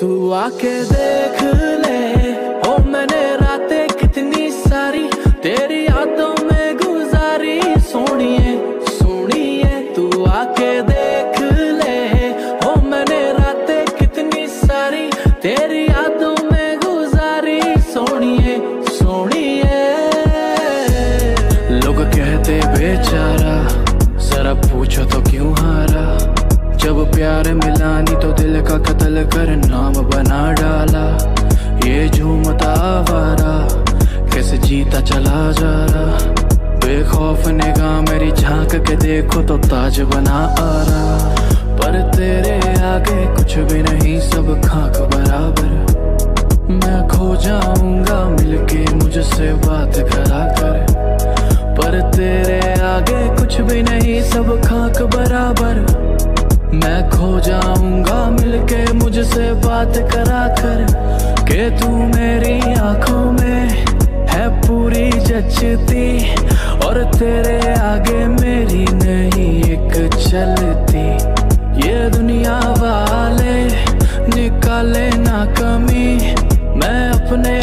तू आके देख ले। ओ मैंने रातें कितनी सारी तेरी यादों में गुजारी। सोनिए सोनिए, तू आके देख प्यार मिलानी तो दिल का कत्ल कर नाम बना डाला। ये झूमता आवारा कैसे जीता चला जा रहा? बेखौफ निगाह मेरी झाँक के देखो तो ताज बना आ रहा। पर तेरे आगे कुछ भी नहीं, सब खाक बराबर। मैं खो जाऊँगा, मिलके मुझसे बात करा कर। पर तेरे आगे कुछ भी नहीं, सब बात करा कर के तू मेरी आँखों में है पूरी जचती और तेरे आगे मेरी नहीं एक चलती। ये दुनिया वाले निकाले ना कमी, मैं अपने